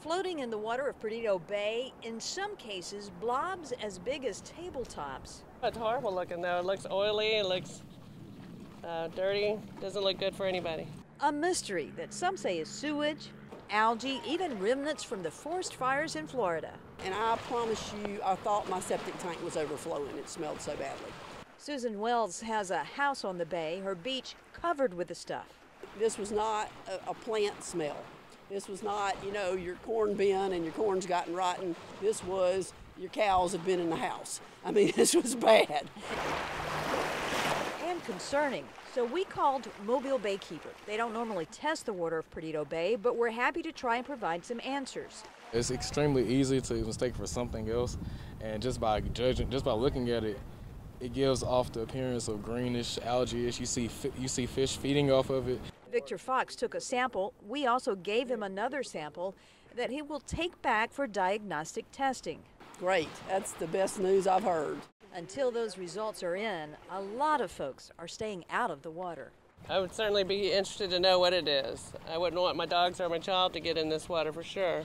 Floating in the water of Perdido Bay, in some cases, blobs as big as tabletops. It's horrible looking though. It looks oily, it looks uh, dirty, doesn't look good for anybody. A mystery that some say is sewage, algae, even remnants from the forest fires in Florida. And I promise you, I thought my septic tank was overflowing. It smelled so badly. Susan Wells has a house on the bay, her beach covered with the stuff. This was not a, a plant smell. This was not, you know, your corn bin and your corn's gotten rotten. This was your cows have been in the house. I mean, this was bad. And concerning. So we called Mobile Baykeeper. They don't normally test the water of Perdido Bay, but we're happy to try and provide some answers. It's extremely easy to mistake for something else, and just by judging, just by looking at it, it gives off the appearance of greenish algae-ish. You see, you see fish feeding off of it. Victor Fox took a sample. We also gave him another sample that he will take back for diagnostic testing. Great. That's the best news I've heard. Until those results are in, a lot of folks are staying out of the water. I would certainly be interested to know what it is. I wouldn't want my dogs or my child to get in this water for sure.